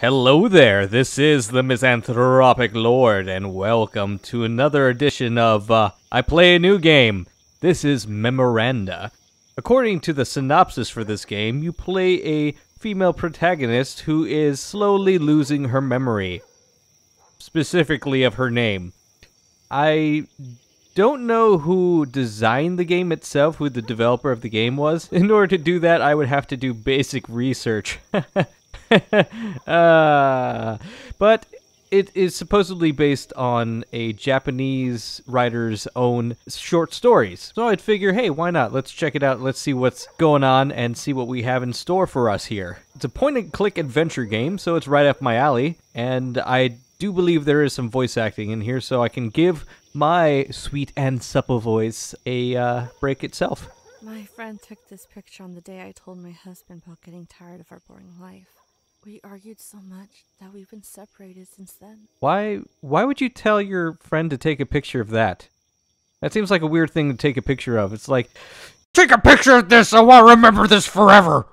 Hello there, this is the Misanthropic Lord, and welcome to another edition of uh, I Play a New Game. This is Memoranda. According to the synopsis for this game, you play a female protagonist who is slowly losing her memory, specifically of her name. I don't know who designed the game itself, who the developer of the game was. In order to do that, I would have to do basic research. uh, but it is supposedly based on a Japanese writer's own short stories. So I'd figure, hey, why not? Let's check it out. Let's see what's going on and see what we have in store for us here. It's a point and click adventure game, so it's right up my alley. And I do believe there is some voice acting in here, so I can give my sweet and supple voice a uh, break itself. My friend took this picture on the day I told my husband about getting tired of our boring life. We argued so much that we've been separated since then. Why why would you tell your friend to take a picture of that? That seems like a weird thing to take a picture of. It's like, take a picture of this. I want to remember this forever.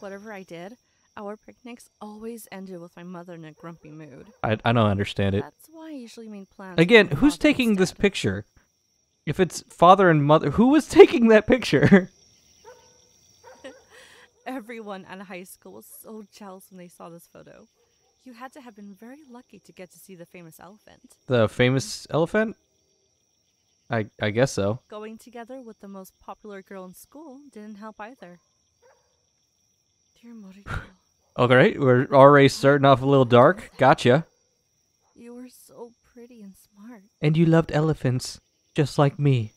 Whatever I did, our picnics always ended with my mother in a grumpy mood. I, I don't understand it. That's why I usually made plans. Again, who's taking this picture? If it's father and mother, who was taking that picture? Everyone at high school was so jealous when they saw this photo. You had to have been very lucky to get to see the famous elephant. the famous elephant? I I guess so. Going together with the most popular girl in school didn't help either. Dear Moriko, All right, we're already starting off a little dark. Gotcha. you were so pretty and smart. And you loved elephants, just like me.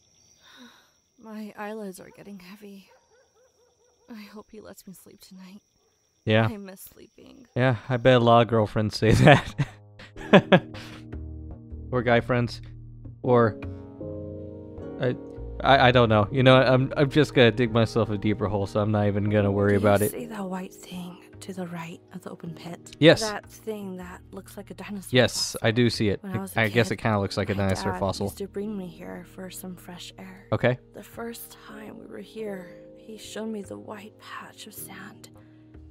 My eyelids are getting heavy. I hope he lets me sleep tonight. Yeah. I miss sleeping. Yeah, I bet a lot of girlfriends say that. or guy friends. Or I, I I don't know. You know, I'm I'm just gonna dig myself a deeper hole, so I'm not even gonna worry about you it. See that white thing to the right of the open pit? Yes. That thing that looks like a dinosaur. Yes, fossil. I do see it. When I I guess it kind of looks like a dinosaur dad fossil. used to bring me here for some fresh air. Okay. The first time we were here, he showed me the white patch of sand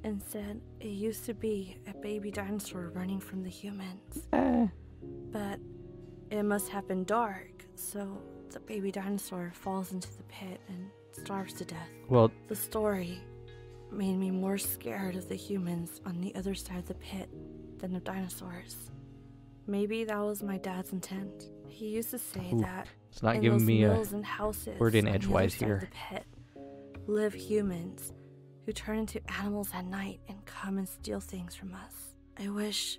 and said it used to be a baby dinosaur running from the humans. Eh. But it must have been dark, so the baby dinosaur falls into the pit and starves to death. Well, The story made me more scared of the humans on the other side of the pit than of dinosaurs. Maybe that was my dad's intent. He used to say Ooh, that it's not in giving those me a mills and houses word in on the edgewise here. The pit live humans who turn into animals at night and come and steal things from us. I wish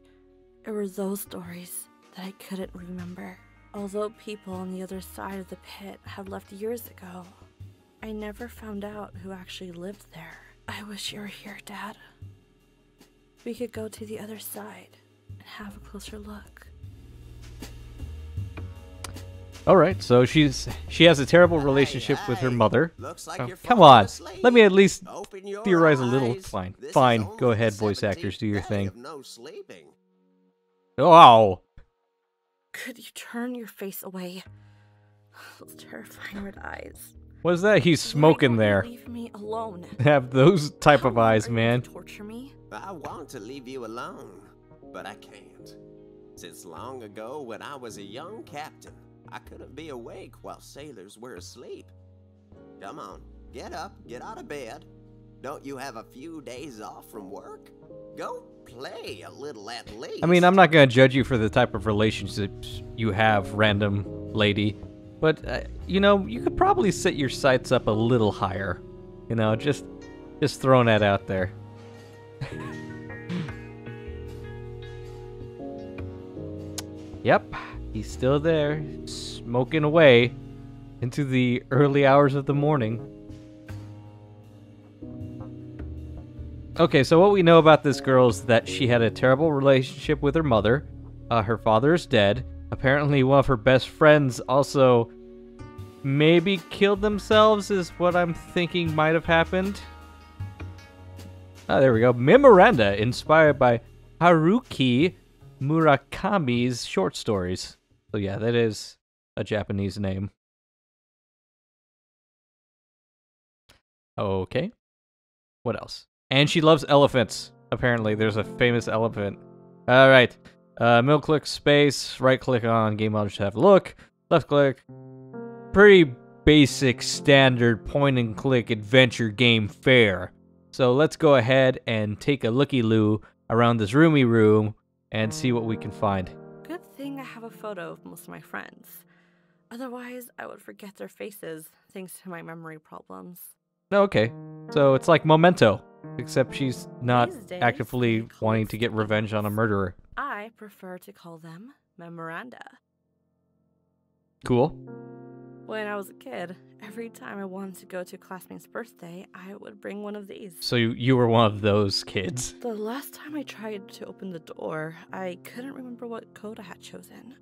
it were those stories that I couldn't remember. Although people on the other side of the pit had left years ago, I never found out who actually lived there. I wish you were here, Dad. We could go to the other side and have a closer look. All right. So she's she has a terrible relationship with her mother. Looks like Oh, you're come on. asleep. Let me at least Open your theorize a little. Fine. This Fine. Go ahead, voice actors, do your thing. of No sleeping. Wow. Could you turn your face away? Those terrifying red eyes. What's that? He's smoking there. Leave me alone. Have those type How of eyes, man. gonna Torture me. I want to leave you alone, but I can't. Since long ago, when I was a young captain, I couldn't be awake while sailors were asleep. Come on, get up, get out of bed. Don't you have a few days off from work? Go play a little at least. I mean, I'm not gonna judge you for the type of relationships you have, random lady, but uh, you know, you could probably set your sights up a little higher. You know, just just throwing that out there. yep, he's still there, smoking away into the early hours of the morning. Okay, so what we know about this girl is that she had a terrible relationship with her mother. Uh, her father is dead. Apparently, one of her best friends also maybe killed themselves, is what I'm thinking might have happened. Ah, there we go. Memoranda, inspired by Haruki Murakami's short stories. So, yeah, that is a Japanese name. Okay. What else? And she loves elephants, apparently. There's a famous elephant. All right. Uh, middle click space, right click on game mode to have a look, left click. Pretty basic standard point and click adventure game fare. So let's go ahead and take a looky loo around this roomy room and see what we can find. Thing I have a photo of most of my friends. Otherwise, I would forget their faces thanks to my memory problems. Okay. So it's like Memento, except she's not days, actively wanting to get revenge on a murderer. I prefer to call them memoranda. Cool. When I was a kid, every time I wanted to go to a classmate's birthday, I would bring one of these. So you, you were one of those kids. The last time I tried to open the door, I couldn't remember what code I had chosen.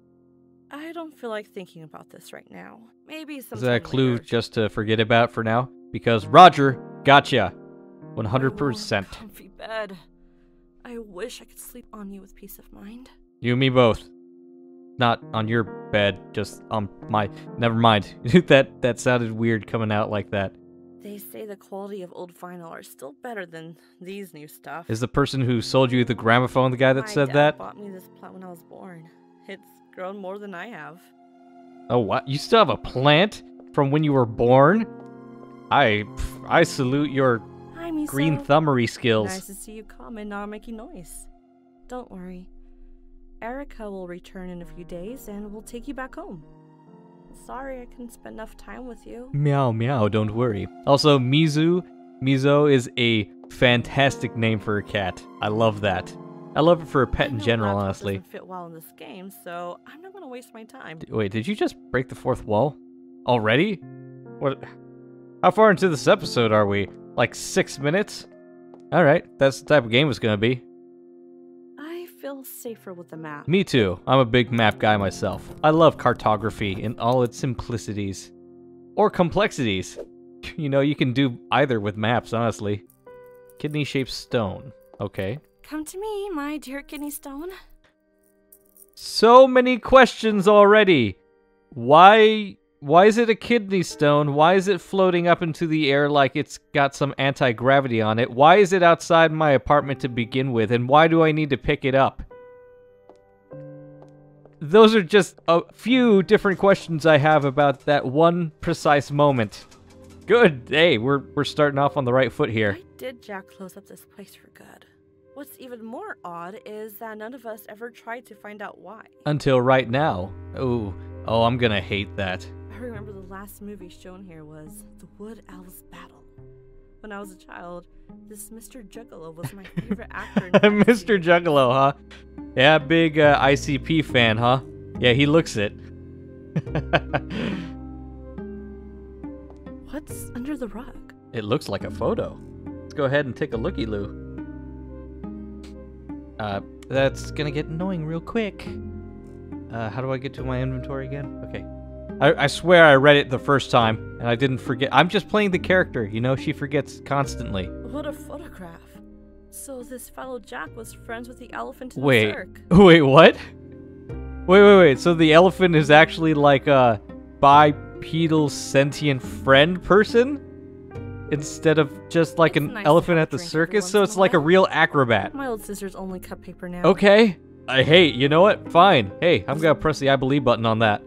I don't feel like thinking about this right now. Maybe some. Is that a clue later. just to forget about for now? Because Roger, gotcha. 100%. Warm, Comfy bed. I wish I could sleep on you with peace of mind. You and me both. Not on your bed, just on my. Never mind. that that sounded weird coming out like that. They say the quality of old vinyl are still better than these new stuff. Is the person who sold you the gramophone the guy that My said dad that? bought me this plant when I was born. It's grown more than I have. Oh, what? You still have a plant from when you were born? I I salute your Hi, green thumbery skills. Nice to see you come and not making noise. Don't worry. Erica will return in a few days and we'll take you back home. Sorry I couldn't spend enough time with you. Meow meow, don't worry. Also, Mizu, Mizo is a fantastic name for a cat. I love that. I love it for a pet in general, honestly. doesn't fit well in this game, so I'm not gonna waste my time. Wait, did you just break the fourth wall? Already? What? How far into this episode are we? Like six minutes? Alright, that's the type of game it's gonna be. I feel safer with the map. Me too. I'm a big map guy myself. I love cartography in all its simplicities. Or complexities. You know, you can do either with maps, honestly. Kidney shaped stone. Okay. Come to me, my dear kidney stone. So many questions already. Why why is it a kidney stone? Why is it floating up into the air like it's got some anti-gravity on it? Why is it outside my apartment to begin with? And why do I need to pick it up? Those are just a few different questions I have about that one precise moment. Good. Hey, we're we're starting off on the right foot here. Why did Jack close up this place for good? What's even more odd is that none of us ever tried to find out why. Until right now. Oh, oh, I'm going to hate that. I remember the last movie shown here was The Wood Elves Battle. When I was a child, this Mr. Juggalo was my favorite actor. Mr. Juggalo, huh? Yeah, big uh, ICP fan, huh? Yeah, he looks it. What's under the rug? it looks like a photo. Let's go ahead and take a looky loo. Uh, that's gonna get annoying real quick. Uh, how do I get to my inventory again? Okay. I, I swear I read it the first time and I didn't forget. I'm just playing the character, you know, she forgets constantly. What a photograph. So this fellow Jack was friends with the elephant in Wait. the circ. Wait, what? Wait, wait, wait. So the elephant is actually like a bipedal sentient friend person? Instead of just like It's an nice elephant at the circus, so it's like a real acrobat. My old sisters only cut paper now. Okay. I hate, you know what? Fine. Hey, I'm gonna press the I believe button on that.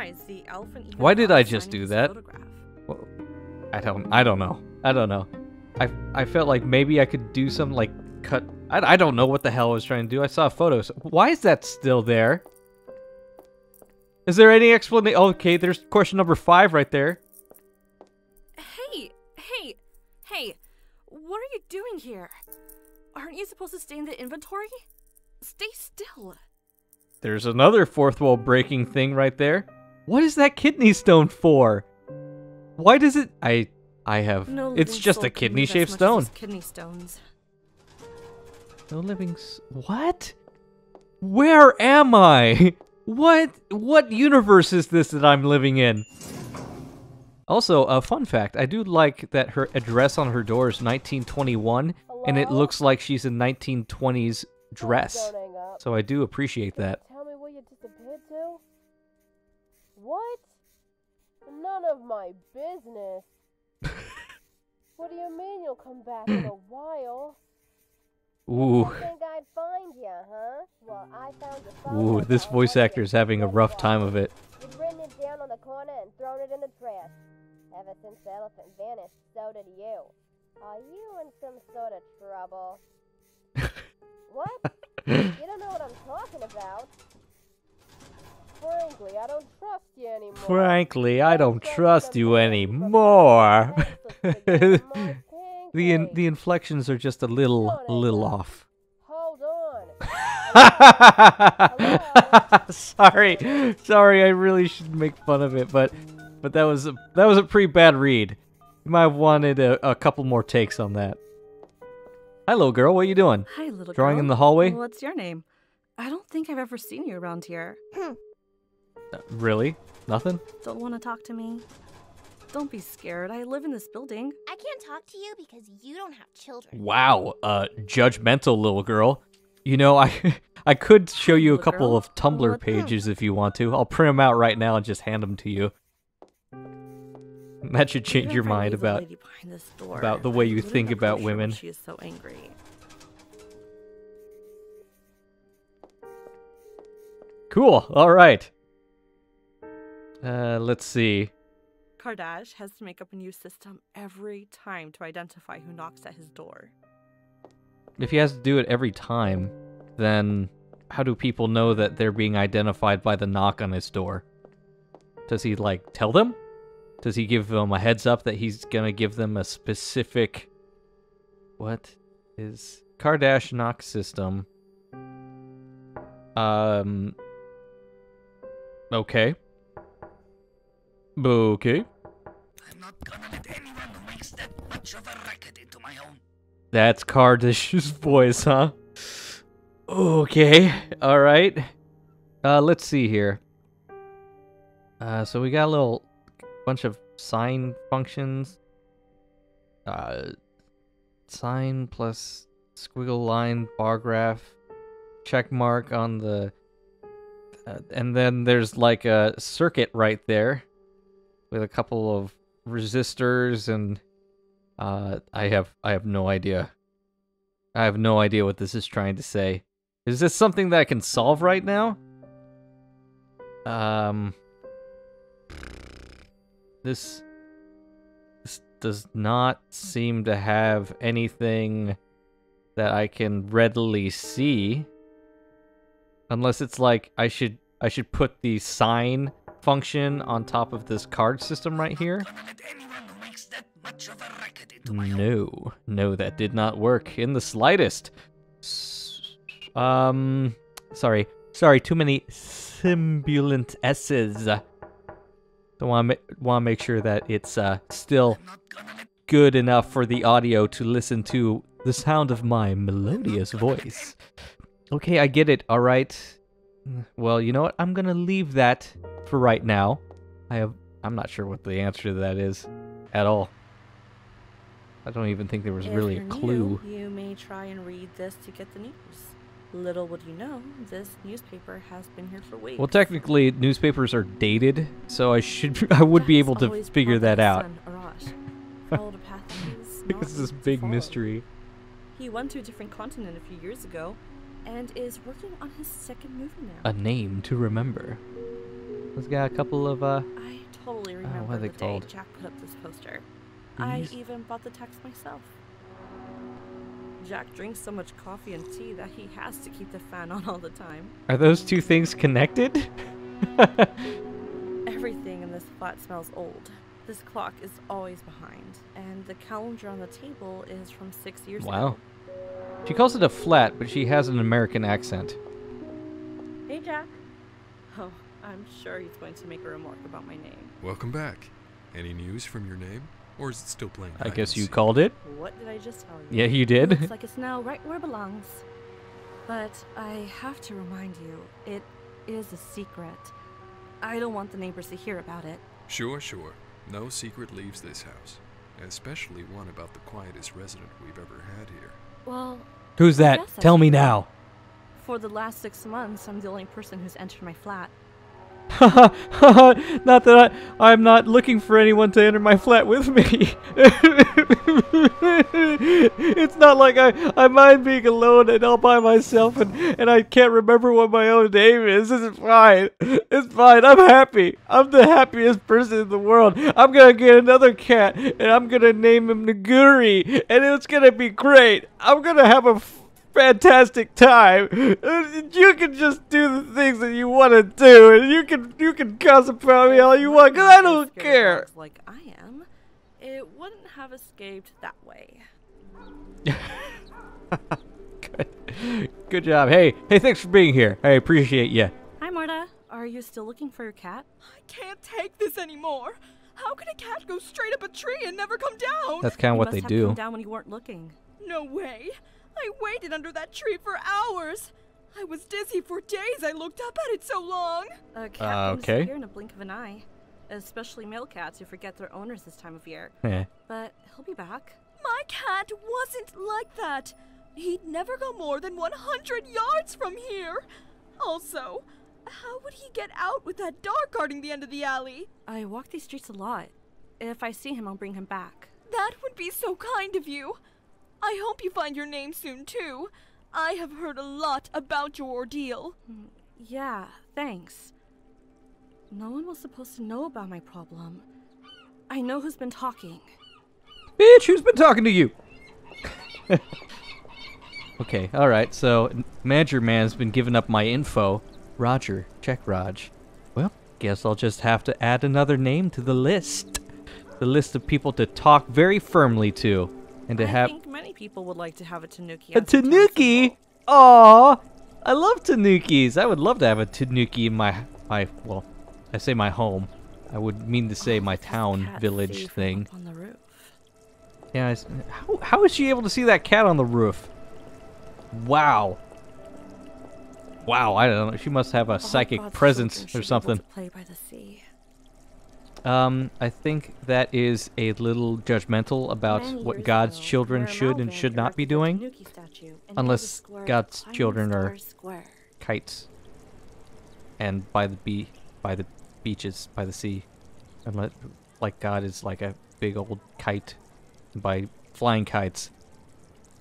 I'm surprised the elephant even Why did I just do that? photograph. Whoa. I don't I don't know. I don't know. I I felt like maybe I could do some like cut I, I don't know what the hell I was trying to do. I saw photos. Why is that still there? Is there any explanation? Okay, there's question number five right there. Hey, hey, hey, what are you doing here? Aren't you supposed to stay in the inventory? Stay still. There's another fourth wall breaking thing right there. What is that kidney stone for? Why does it? I I have. No it's just a kidney-shaped stone. Kidney stones. No living. S- what? Where am I? What? What universe is this that I'm living in? Also, a fun fact: I do like that her address on her door is 1921, and it looks like she's in 1920s dress. Don't hang up. So I do appreciate that. What? None of my business. what do you mean you'll come back in a while? Ooh. You think I'd find you, huh? Well, I found your Ooh, this voice actor is having a rough time of it. You'd written it down on the corner and thrown it in the trash. Ever since the elephant vanished, so did you. Are you in some sort of trouble? what? You don't know what I'm talking about. Frankly, I don't trust you anymore. Frankly, I don't trust you anymore. the in, the the inflections are just a little a little off. Hold on. sorry, sorry. I really shouldn't make fun of it, but but that was a, that was a pretty bad read. You might have wanted a, a couple more takes on that. Hi, little girl. What are you doing? Hi, little girl. Drawing girl. in the hallway? What's your name? I don't think I've ever seen you around here. Hmm. Uh, really? Nothing? Don't want to talk to me? Don't be scared. I live in this building. I can't talk to you because you don't have children. Wow, uh, judgmental little girl. You know, I I could show you a Little couple girl? of Tumblr What- pages if you want to. I'll print them out right now and just hand them to you. That should change your mind about this door, about the way you think about women. She is so angry. Cool. All right. Uh, let's see. Kardash has to make up a new system every time to identify who knocks at his door. If he has to do it every time, then how do people know that they're being identified by the knock on his door? Does he like tell them? Does he give them a heads up that he's gonna give them a specific what is Kardash knock system? Um Okay. Okay. I'm not gonna let anyone who makes that much of a racket into my home. That's Kardash's voice, huh? Okay, alright. Uh, let's see here. Uh, so we got a little bunch of sign functions. Uh, sign plus squiggle line, bar graph, check mark on the. Uh, and then there's like a circuit right there with a couple of resistors and uh, I have I have no idea. I have no idea what this is trying to say. Is this something that I can solve right now? Um, this this does not seem to have anything that I can readily see. Unless it's like I should I should put the sign function on top of this card system right here. No, no, that did not work in the slightest. Um, sorry, sorry, too many sibilant s's. So want to want to make sure that it's uh still good enough for the audio to listen to the sound of my melodious voice. Okay, I get it. All right. Well, you know what? I'm gonna leave that for right now. I have. I'm not sure what the answer to that is, at all. I don't even think there was If really a clue. New, you may try and read this to get the news. Little would you know, this newspaper has been here for weeks. Well, technically, newspapers are dated, so I should. I would be able to figure that out. son, Arash. Followed a path he It's this big mystery. He went to a different continent a few years ago, and is working on his second movie now. A name to remember. Let's got a couple of uh. I totally Uh, remember what are they the called? day Jack put up this poster. I even bought the text myself. Jack drinks so much coffee and tea that he has to keep the fan on all the time. Are those two things connected? Everything in this flat smells old. This clock is always behind, and the calendar on the table is from six years Wow. ago. She calls it a flat, but she has an American accent. Hey, Jack. Oh, I'm sure he's going to make a remark about my name. Welcome back. Any news from your name? Or is it still playing I hide guess you seek? called it. What did I just tell you? Yeah, you did. Looks like it's now right where it belongs. But I have to remind you, it is a secret. I don't want the neighbors to hear about it. Sure, sure. No secret leaves this house. Especially one about the quietest resident we've ever had here. Well, Who's that? Tell me now. for the last six months, I'm the only person who's entered my flat. not that I, I'm not looking for anyone to enter my flat with me. it's not like I, I mind being alone and all by myself and, and I can't remember what my own name is. It's fine. It's fine. I'm happy. I'm the happiest person in the world. I'm gonna get another cat and I'm gonna name him Naguri and it's gonna be great. I'm gonna have a fantastic time. You can just do the things that you want to do, and you can you can gossip about me all you want, cause I don't care. Like I am, it wouldn't have escaped that way. Good, good job. Hey, hey, thanks for being here. I appreciate you. Hi, Marta. Are you still looking for your cat? I can't take this anymore. How can a cat go straight up a tree and never come down? That's kind of what must they have do. Come down when you weren't looking. No way. I waited under that tree for hours. I was dizzy for days. I looked up at it so long. A cat Uh, can okay. disappear in a blink of an eye, especially male cats who forget their owners this time of year. Eh. But he'll be back. My cat wasn't like that. He'd never go more than 100 yards from here. Also, how would he get out with that dog guarding the end of the alley? I walk these streets a lot. If I see him, I'll bring him back. That would be so kind of you. I hope you find your name soon, too. I have heard a lot about your ordeal. Mm, yeah, thanks. No one was supposed to know about my problem. I know who's been talking. Bitch, who's been talking to you? okay, alright, so Manager Man's been giving up my info. Roger, check Raj. Well, guess I'll just have to add another name to the list. The list of people to talk very firmly to. And to have. I think many people would like to have a tanuki. a as their town tanuki! symbol. Aw! I love tanukis. I would love to have a tanuki in my, my, well, I say my home. I would mean to say oh, my town, village thing. on the roof. Yeah, how, how is she able to see that cat on the roof? Wow. Wow, I don't know. She must have a All psychic presence or should be able something. play by the sea. Um, I think that is a little judgmental about what God's ago, children should and should not be doing. tanuki statue and named the unless God's children are- Square. Kites. And by the be by the beaches, by the sea. And like God is like a big old kite. And by flying kites,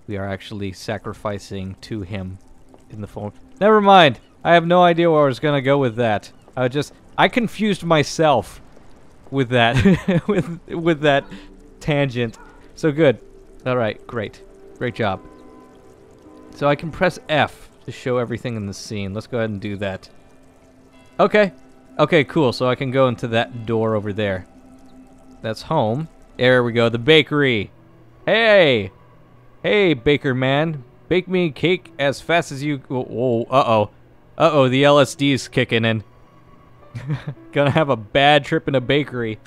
we are actually sacrificing to him in the form. Never mind. I have no idea where I was gonna go with that. I just I confused myself with that with with that tangent. So good. All right, great, great job. So I can press F to show everything in the scene. Let's go ahead and do that. Okay. Okay, cool. So I can go into that door over there. That's home. There we go. The bakery. Hey! Hey, baker man. Bake me cake as fast as you... Whoa, uh-oh. Uh-oh, the LSD's kicking in. Gonna have a bad trip in a bakery.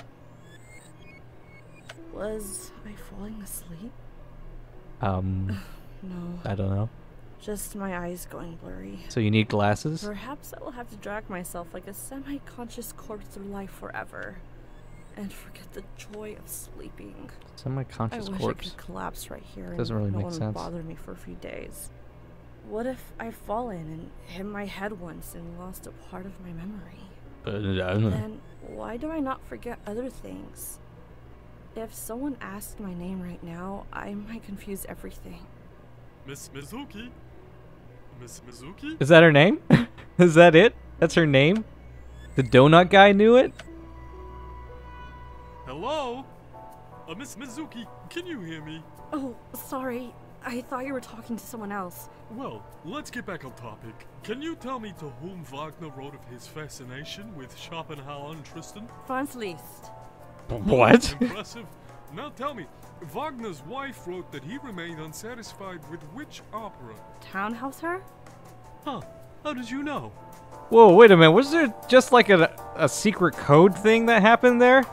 Was I falling asleep? Um, No, I don't know. just my eyes going blurry. So you need glasses? Perhaps I will have to drag myself like a semi-conscious corpse through life forever, and forget the joy of sleeping. I Semi-conscious corpse. I could collapse right here Doesn't really no make one sense. bother me for a few days. What if I've fallen and hit my head once and lost a part of my memory? Uh, I don't know. Then why do I not forget other things? If someone asked my name right now, I might confuse everything. Miss Mizuki? Miss Mizuki? Is that her name? Is that it? That's her name? The donut guy knew it? Hello? Uh, Miss Mizuki, can you hear me? Oh, sorry. I thought you were talking to someone else. Well, let's get back on topic. Can you tell me to whom Wagner wrote of his fascination with Schopenhauer and Tristan? Franz Liszt. What? Impressive. Now tell me, Wagner's wife wrote that he remained unsatisfied with which opera? Tannhäuser? Huh, how did you know? Whoa, wait a minute. Was there just like a, a secret code thing that happened there?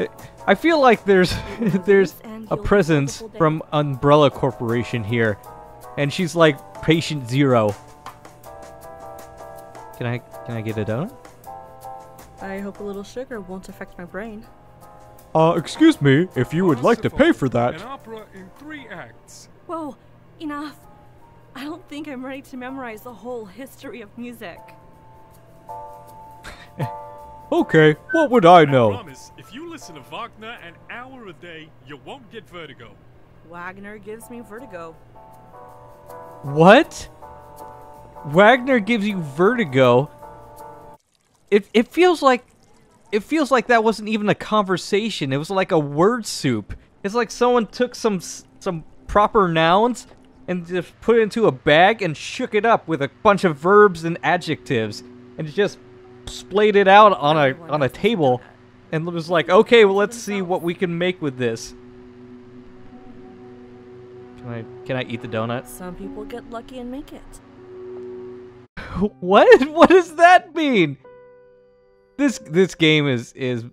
I- I feel like there's there's and a you'll presence from Umbrella Corporation here, and she's like patient zero. Can I can I get a donut? I hope a little sugar won't affect my brain. Uh, excuse me, if you would like to pay for An that. opera in three acts. Whoa, enough. I don't think I'm ready to memorize the whole history of music. Okay, what would I know? I know? promise, if you listen to Wagner an hour a day, you won't get vertigo. Wagner gives me vertigo. What? Wagner gives you vertigo. It it feels like it feels like that wasn't even a conversation. It was like a word soup. It's like someone took some some proper nouns and just put it into a bag and shook it up with a bunch of verbs and adjectives and just splayed it out on a on a table and was like, "Okay, well let's see what we can make with this." Can I can I eat the donut? Some people get lucky and make it. What? What does that mean? This this game is is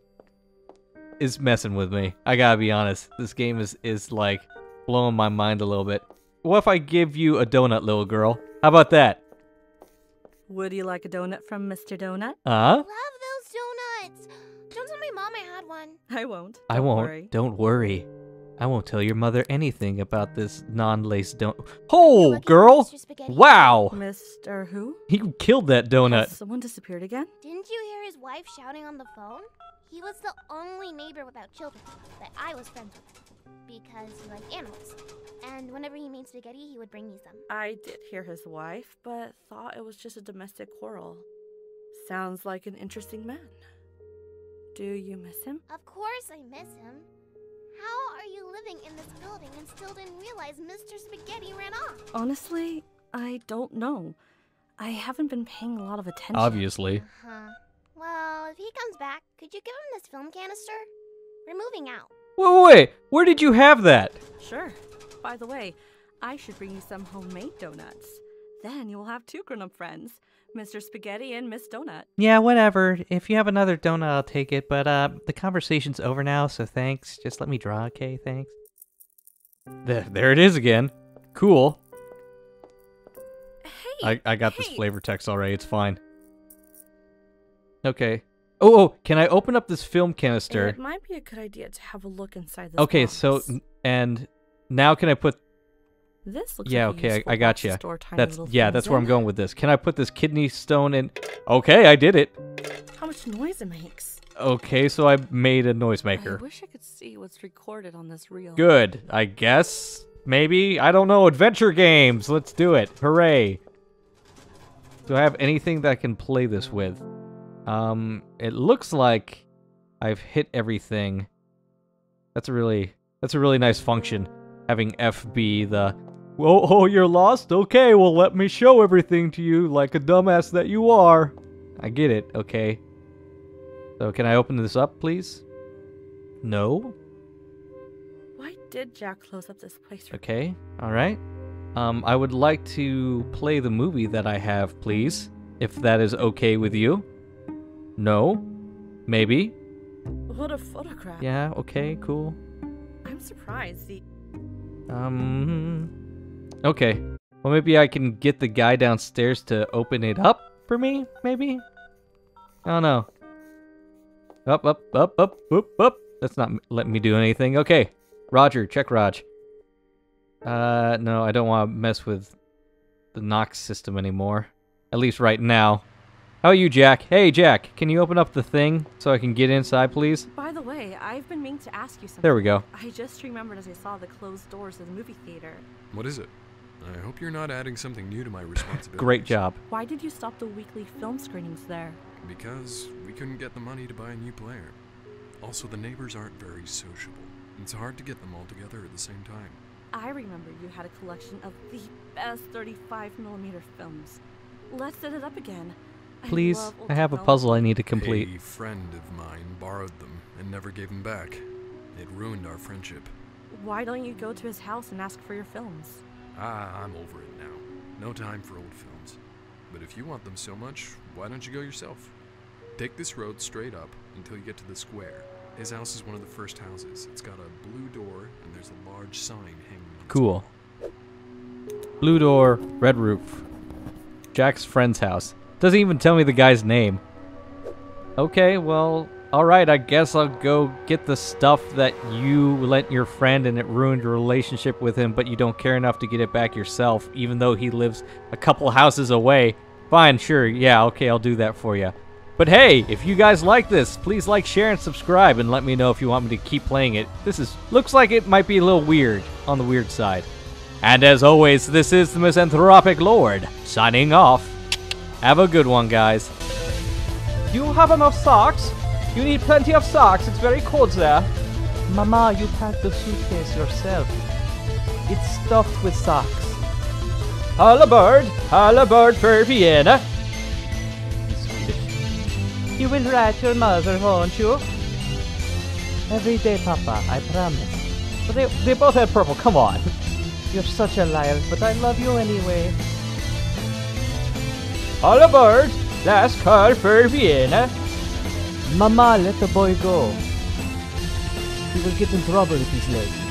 is messing with me. I gotta be honest. This game is is like blowing my mind a little bit. What if I give you a donut, little girl? How about that? Would you like a donut from Mr. Donut? Huh? Love those donuts. Don't tell my mom I had one. I won't. I Don't won't. worry. Don't worry. I won't tell your mother anything about this non-lace donut. You're Oh, girl! Mr. Wow! Mr. Who? He killed that donut. Has someone disappeared again? Didn't you hear his wife shouting on the phone? He was the only neighbor without children that I was friends with because he liked animals. And whenever he made spaghetti, he would bring me some. I did hear his wife, but thought it was just a domestic quarrel. Sounds like an interesting man. Do you miss him? Of course I miss him. How are you living in this building and still didn't realize Mr. Spaghetti ran off? Honestly, I don't know. I haven't been paying a lot of attention. Obviously. Huh. Well, if he comes back, could you give him this film canister? We're moving out. Wait, wait, wait. Where did you have that? Sure. By the way, I should bring you some homemade donuts. Then you will have two grown up friends Mr. Spaghetti and Miss Donut. Yeah, whatever. If you have another donut, I'll take it. But uh, the conversation's over now, so thanks. Just let me draw, okay? Thanks. There, there it is again. Cool. Hey! I, I got this flavor text already. It's fine. Okay. Oh, oh, can I open up this film canister? It might be a good idea to have a look inside this Okay, box. so and now can I put? This looks Yeah, like okay, useful I, I got box to you. store tiny That's yeah, that's where I'm going with this. Can I put this kidney stone in? Okay, I did it. How much noise it makes. Okay, so I made a noisemaker. I wish I could see what's recorded on this reel. Good, I guess. Maybe I don't know. Adventure games. Let's do it. Hooray! Do I have anything that I can play this with? Um, it looks like I've hit everything. That's a really that's a really nice function. Having FB the Oh, oh, you're lost? Okay, well, let me show everything to you like a dumbass that you are. I get it, okay. So, can I open this up, please? No? Why did Jack close up this place? Okay, alright. Um, I would like to play the movie that I have, please. If that is okay with you. No? Maybe? What a photograph. Yeah, okay, cool. I'm surprised. The Um. Okay. Well, maybe I can get the guy downstairs to open it up for me. Maybe. I don't know. Up, up, up, up, up, up. That's not letting me do anything. Okay, Roger, check Raj. Uh, no, I don't want to mess with the Knox system anymore. At least right now. How are you, Jack? Hey, Jack, can you open up the thing so I can get inside, please? By the way, I've been meaning to ask you something. There we go. I just remembered as I saw the closed doors of the movie theater. What is it? I hope you're not adding something new to my responsibilities. Great job. Why did you stop the weekly film screenings there? Because we couldn't get the money to buy a new player. Also, the neighbors aren't very sociable. It's hard to get them all together at the same time. I remember you had a collection of the best 35mm films. Let's set it up again. I Please, love old I have a puzzle I need to complete. A friend of mine borrowed them and never gave them back. It ruined our friendship. Why don't you go to his house and ask for your films? Ah, I'm over it now. No time for old films. But if you want them so much, why don't you go yourself? Take this road straight up until you get to the square. His house is one of the first houses. It's got a blue door and there's a large sign hanging on its Cool. Blue door, red roof. Jack's friend's house. Doesn't even tell me the guy's name. Okay, well, alright, I guess I'll go get the stuff that you lent your friend and it ruined your relationship with him, but you don't care enough to get it back yourself, even though he lives a couple houses away. Fine, sure, yeah, okay, I'll do that for you. But hey, if you guys like this, please like, share, and subscribe, and let me know if you want me to keep playing it. This is looks like it might be a little weird on the weird side. And as always, this is the Misanthropic Lord signing off. Have a good one, guys. Do you have enough socks? You need plenty of socks. It's very cold there. Mama, you packed the suitcase yourself. It's stuffed with socks. Halabird, halabird for Vienna. You will write your mother, won't you? Every day, Papa, I promise. But they, they both had purple, come on. You're such a liar, but I love you anyway. Halabird, last call for Vienna. Mama, let the boy go. He will get in trouble if he's late.